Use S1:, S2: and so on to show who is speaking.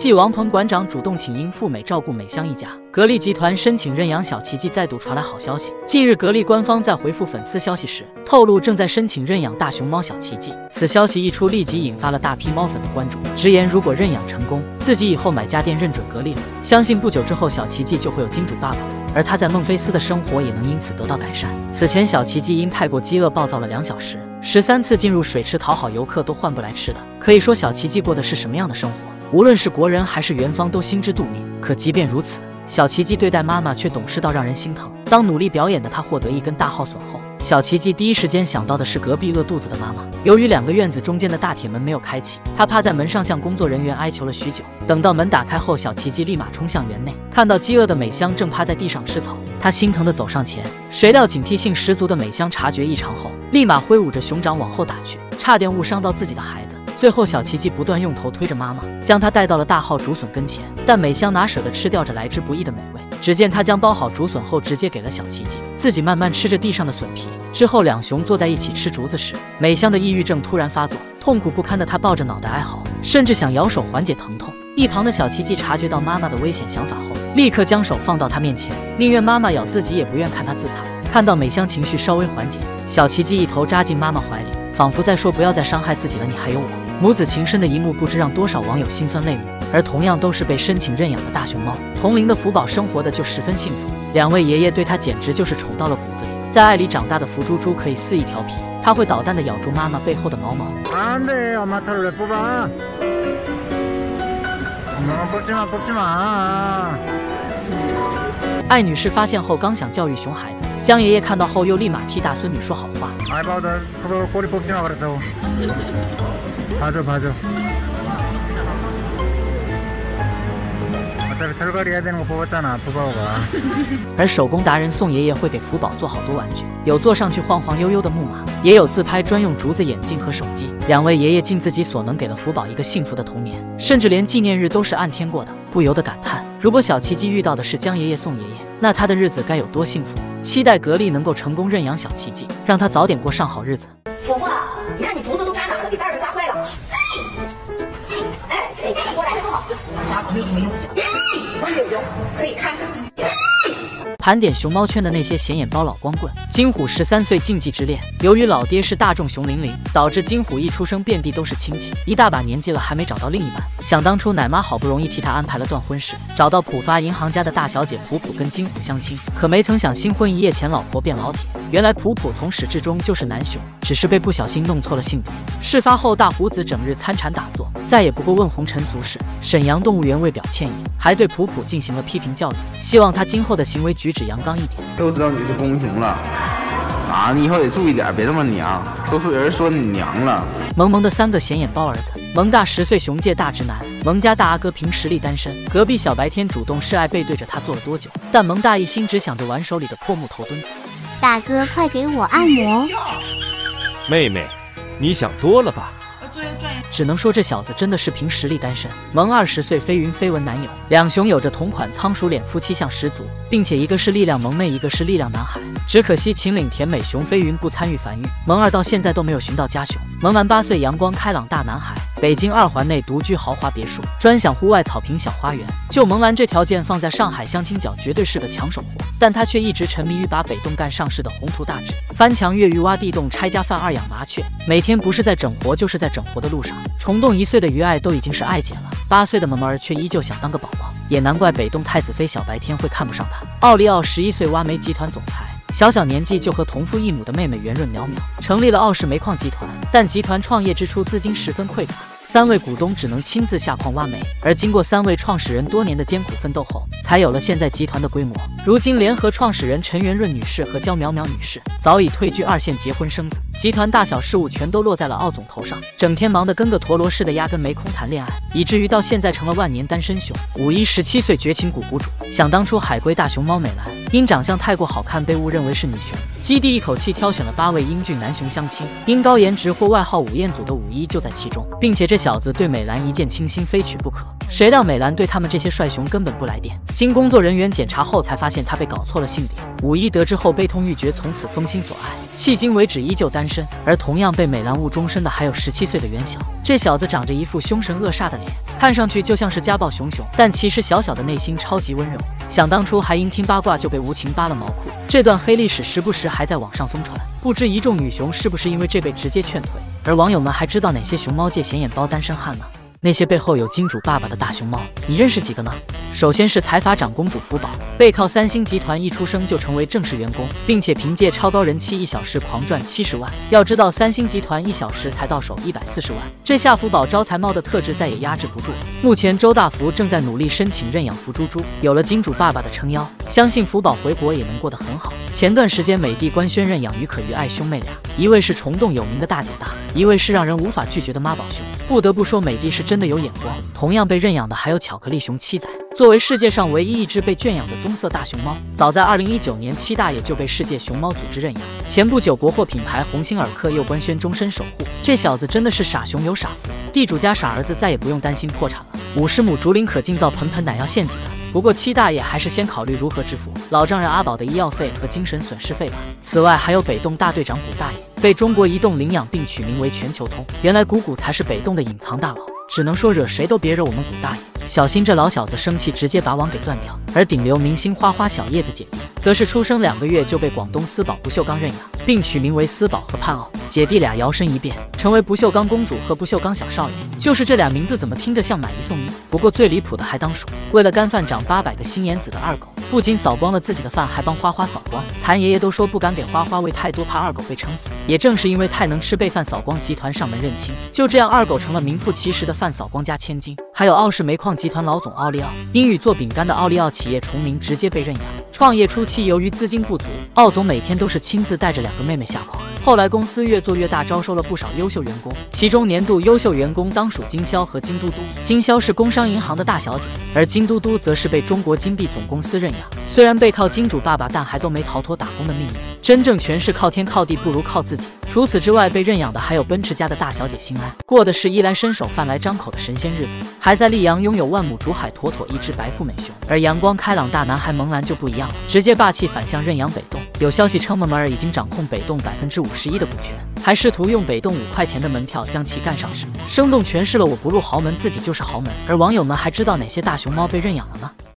S1: 继王鹏馆长主动请缨赴美照顾美香一家，格力集团申请认养小奇迹，再度传来好消息。近日，格力官方在回复粉丝消息时透露，正在申请认养大熊猫小奇迹。此消息一出，立即引发了大批猫粉的关注，直言如果认养成功，自己以后买家电认准格力了，相信不久之后小奇迹就会有金主爸爸了，而他在孟菲斯的生活也能因此得到改善。此前，小奇迹因太过饥饿暴躁了两小时。十三次进入水池讨好游客都换不来吃的，可以说小奇迹过的是什么样的生活？无论是国人还是元芳都心知肚明。可即便如此，小奇迹对待妈妈却懂事到让人心疼。当努力表演的他获得一根大号损后，小奇迹第一时间想到的是隔壁饿肚子的妈妈。由于两个院子中间的大铁门没有开启，他趴在门上向工作人员哀求了许久。等到门打开后，小奇迹立马冲向园内，看到饥饿的美香正趴在地上吃草，他心疼的走上前，谁料警惕性十足的美香察觉异常后。立马挥舞着熊掌往后打去，差点误伤到自己的孩子。最后，小奇迹不断用头推着妈妈，将她带到了大号竹笋跟前。但美香哪舍得吃掉这来之不易的美味？只见她将包好竹笋后，直接给了小奇迹，自己慢慢吃着地上的笋皮。之后，两熊坐在一起吃竹子时，美香的抑郁症突然发作，痛苦不堪的她抱着脑袋哀嚎，甚至想摇手缓解疼痛。一旁的小奇迹察觉到妈妈的危险想法后，立刻将手放到她面前，宁愿妈妈咬自己，也不愿看她自残。看到美香情绪稍微缓解，小奇迹一头扎进妈妈怀里，仿佛在说：“不要再伤害自己了，你还有我。”母子情深的一幕，不知让多少网友心酸泪目。而同样都是被申请认养的大熊猫，同龄的福宝生活的就十分幸福。两位爷爷对他简直就是宠到了骨子里。在爱里长大的福猪猪可以肆意调皮，它会捣蛋的咬住妈妈背后的毛毛。艾女士发现后，刚想教育熊孩子。江爷爷看到后，又立马替大孙女说好话。而手工达人宋爷爷会给福宝做好多玩具，有坐上去晃晃悠悠的木马，也有自拍专用竹子眼镜和手机。两位爷爷尽自己所能给了福宝一个幸福的童年，甚至连纪念日都是按天过的，不由得感叹：如果小奇迹遇到的是江爷爷、宋爷爷，那他的日子该有多幸福！期待格力能够成功认养小奇迹，让他早点过上好日子。盘点熊猫圈的那些显眼包老光棍，金虎十三岁禁忌之恋。由于老爹是大众熊玲玲，导致金虎一出生遍地都是亲戚，一大把年纪了还没找到另一半。想当初奶妈好不容易替他安排了段婚事，找到浦发银行家的大小姐普普跟金虎相亲，可没曾想新婚一夜前老婆变老铁。原来普普从始至终就是男熊，只是被不小心弄错了性别。事发后大胡子整日参禅打坐，再也不过问红尘俗事。沈阳动物园为表歉意，还对普普进行了批评教育，希望他今后的行为举。止阳刚一点，
S2: 都知道你是公熊了啊！你以后得注意点，别这么娘。都是有人说你娘了。
S1: 萌萌的三个显眼包儿子，萌大十岁熊界大直男，萌家大阿哥凭实力单身。隔壁小白天主动示爱，背对着他坐了多久？但萌大一心只想着玩手里的破木头墩子。
S3: 大哥，快给我按摩。
S4: 妹妹，你想多了吧？
S1: 只能说这小子真的是凭实力单身。萌二十岁，飞云绯闻男友，两熊有着同款仓鼠脸，夫妻相十足，并且一个是力量萌妹，一个是力量男孩。只可惜秦岭甜美熊飞云不参与繁育，萌二到现在都没有寻到家熊。萌完八岁，阳光开朗大男孩，北京二环内独居豪华别墅，专享户外草坪小花园。就萌兰这条件，放在上海相亲角绝对是个抢手货。但他却一直沉迷于把北洞干上市的宏图大志，翻墙越狱、挖地洞、拆家饭、二养麻雀，每天不是在整活，就是在整活的路上。虫洞一岁的于爱都已经是爱姐了，八岁的萌萌儿却依旧想当个宝宝，也难怪北洞太子妃小白天会看不上他。奥利奥十一岁，挖煤集团总裁，小小年纪就和同父异母的妹妹圆润淼淼成立了奥氏煤矿集团，但集团创业之初资金十分匮乏。三位股东只能亲自下矿挖煤，而经过三位创始人多年的艰苦奋斗后，才有了现在集团的规模。如今，联合创始人陈圆润女士和焦苗苗女士早已退居二线，结婚生子，集团大小事务全都落在了奥总头上，整天忙得跟个陀螺似的，压根没空谈恋爱，以至于到现在成了万年单身熊。五一十七岁，绝情谷谷主。想当初，海归大熊猫美兰因长相太过好看，被误认为是女熊，基地一口气挑选了八位英俊男熊相亲，因高颜值或外号“午宴组”的五一就在其中，并且这。小子对美兰一见倾心，非娶不可。谁料美兰对他们这些帅熊根本不来电。经工作人员检查后，才发现他被搞错了性别。五一得知后悲痛欲绝，从此封心所爱，迄今为止依旧单身。而同样被美兰误终身的还有十七岁的袁晓。这小子长着一副凶神恶煞的脸，看上去就像是家暴熊熊，但其实小小的内心超级温柔。想当初还因听八卦就被无情扒了毛裤，这段黑历史时不时还在网上疯传。不知一众女熊是不是因为这被直接劝退？而网友们还知道哪些熊猫界显眼包单身汉呢？那些背后有金主爸爸的大熊猫，你认识几个呢？首先是财阀长公主福宝，背靠三星集团，一出生就成为正式员工，并且凭借超高人气，一小时狂赚七十万。要知道，三星集团一小时才到手一百四十万，这下福宝招财猫的特质再也压制不住。目前周大福正在努力申请认养福猪猪，有了金主爸爸的撑腰，相信福宝回国也能过得很好。前段时间，美的官宣认养于可与爱兄妹俩，一位是虫洞有名的大姐大，一位是让人无法拒绝的妈宝熊。不得不说，美的是真的有眼光。同样被认养的还有巧克力熊七仔，作为世界上唯一一只被圈养的棕色大熊猫，早在二零一九年，七大爷就被世界熊猫组织认养。前不久，国货品牌鸿星尔克又官宣终身守护，这小子真的是傻熊有傻福，地主家傻儿子再也不用担心破产了。五十亩竹林可净造盆盆奶要献祭的。不过七大爷还是先考虑如何支付老丈人阿宝的医药费和精神损失费吧。此外，还有北洞大队长古大爷，被中国移动领养并取名为全球通。原来谷谷才是北洞的隐藏大佬，只能说惹谁都别惹我们古大爷，小心这老小子生气直接把网给断掉。而顶流明星花花小叶子姐弟，则是出生两个月就被广东私宝不锈钢认养，并取名为私宝和盼奥。姐弟俩摇身一变，成为不锈钢公主和不锈钢小少爷。就是这俩名字，怎么听着像买一送一？不过最离谱的还当属，为了干饭涨八百个心眼子的二狗，不仅扫光了自己的饭，还帮花花扫光。谭爷爷都说不敢给花花喂太多，怕二狗被撑死。也正是因为太能吃，被饭扫光集团上门认亲。就这样，二狗成了名副其实的饭扫光加千金。还有奥氏煤矿集团老总奥利奥，因与做饼干的奥利奥企业重名，直接被认养。创业初期，由于资金不足，奥总每天都是亲自带着两个妹妹下矿。后来公司越做越大，招收了不少优秀员工，其中年度优秀员工当属金潇和金嘟嘟。金潇是工商银行的大小姐，而金嘟嘟则是被中国金币总公司认养。虽然背靠金主爸爸，但还都没逃脱打工的命运。真正权势靠天靠地，不如靠自己。除此之外，被认养的还有奔驰家的大小姐心安，过的是衣来伸手、饭来张口的神仙日子。还在溧阳拥有万亩竹海妥妥一只白富美熊。而阳光开朗大男孩萌兰就不一样了，直接霸气反向认养北洞。有消息称，萌儿已经掌控北洞百分之五十一的股权，还试图用北洞五块钱的门票将其干上市，生动诠释了我不入豪门，自己就是豪门。而网友们还知道哪些大熊猫被认养了呢？